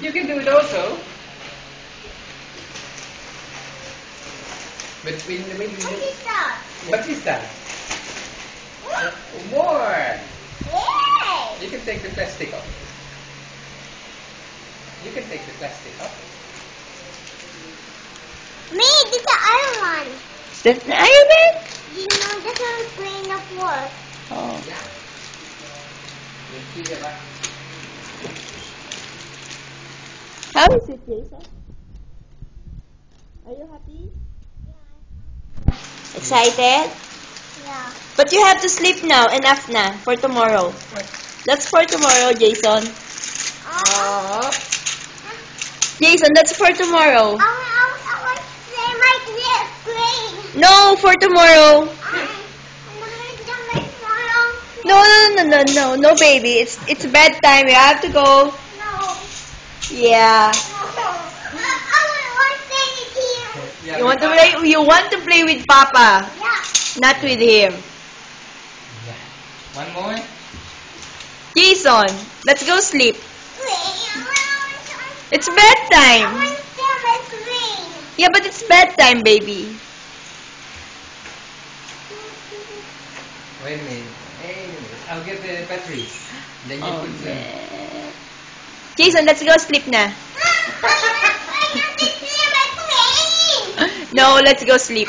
You can do it also. But when, when you What is that? what is that? More. Yay! You can take the plastic off. You can take the plastic off. Me, this is the other one. That's an Iron Man? You know, this one is playing the floor. Oh. Yeah. You see the back. How is it, Jason? Are you happy? Yeah. Excited? Yeah. But you have to sleep now. Enough na for tomorrow. That's for tomorrow, Jason. Oh. Jason, that's for tomorrow. I want, I want, I want to play my clear. No, for tomorrow. I want to do my tomorrow. No, no, no, no, no, no, baby. It's it's bedtime. You have to go. Yeah. I want to play it here. Yeah, You want to play? You want to play with Papa, Yeah. not with him. One more. Jason, let's go sleep. Wait, I want to- It's bedtime. want to play my screen. Yeah, but it's bedtime, baby. Wait a minute. Minute. I'll get the battery. Then you Oh, put the. Man. Jason, let's go sleep na. I want to play my screen. No, let's go sleep.